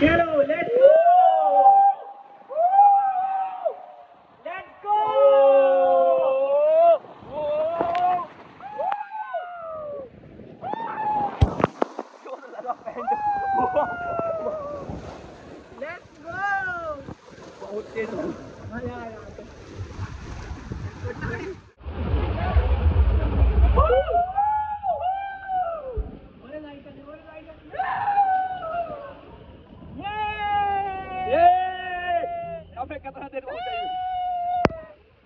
Shadow, let's go! Let's go! Let's go! Let's go! अबे कितना देर हो गई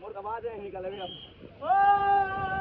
मुर्दाबाद है निकल अभी अब